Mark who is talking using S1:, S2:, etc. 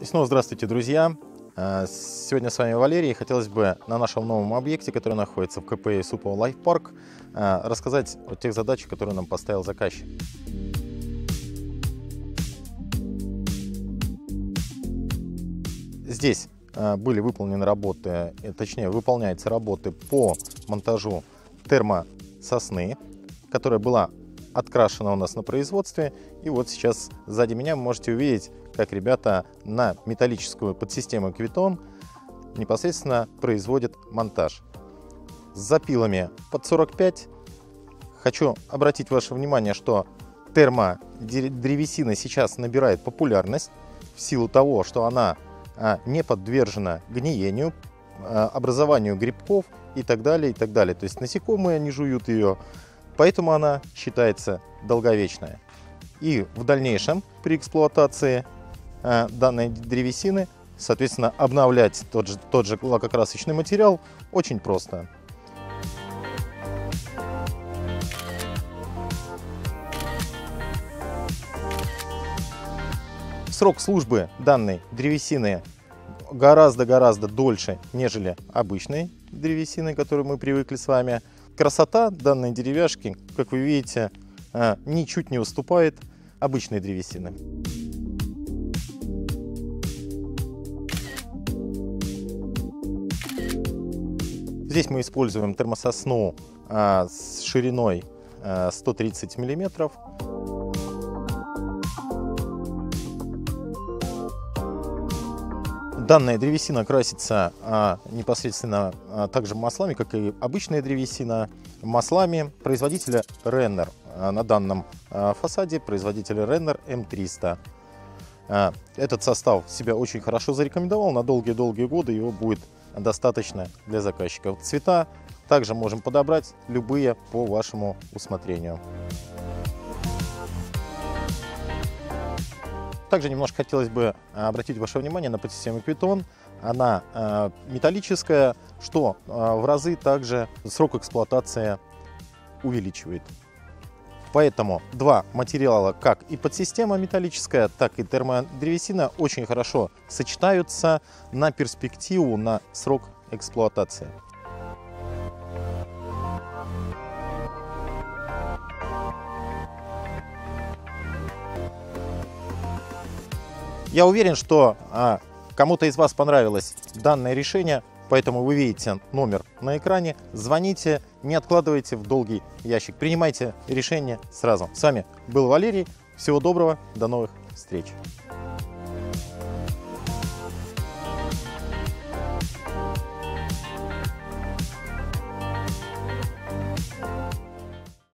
S1: И снова здравствуйте, друзья! А, сегодня с вами Валерий. Хотелось бы на нашем новом объекте, который находится в КП Юсупово Life Park, а, рассказать о тех задачах, которые нам поставил заказчик. Здесь а, были выполнены работы, э, точнее выполняются работы по монтажу термососны, которая была открашена у нас на производстве. И вот сейчас сзади меня вы можете увидеть как ребята на металлическую подсистему Квитон непосредственно производят монтаж. С запилами под 45 хочу обратить ваше внимание, что термодревесина сейчас набирает популярность в силу того, что она а, не подвержена гниению, а, образованию грибков и так далее, и так далее. То есть насекомые не жуют ее, поэтому она считается долговечная. И в дальнейшем при эксплуатации Э, данной древесины, соответственно, обновлять тот же, тот же лакокрасочный материал очень просто. Срок службы данной древесины гораздо-гораздо дольше, нежели обычной древесины, которую мы привыкли с вами. Красота данной деревяшки, как вы видите, э, ничуть не уступает обычной древесины. Здесь мы используем термососну а, с шириной а, 130 миллиметров. Данная древесина красится а, непосредственно а, также маслами, как и обычная древесина. Маслами производителя Renner. А, на данном а, фасаде производителя Renner M300. А, этот состав себя очень хорошо зарекомендовал. На долгие-долгие годы его будет достаточно для заказчиков. Цвета также можем подобрать любые по вашему усмотрению. Также немножко хотелось бы а, обратить ваше внимание на подсистему Квитон. Она э, металлическая, что э, в разы также срок эксплуатации увеличивает. Поэтому два материала, как и подсистема металлическая, так и термодревесина, очень хорошо сочетаются на перспективу, на срок эксплуатации. Я уверен, что а, кому-то из вас понравилось данное решение. Поэтому вы видите номер на экране, звоните, не откладывайте в долгий ящик, принимайте решение сразу. С вами был Валерий, всего доброго, до новых встреч!